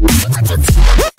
Ha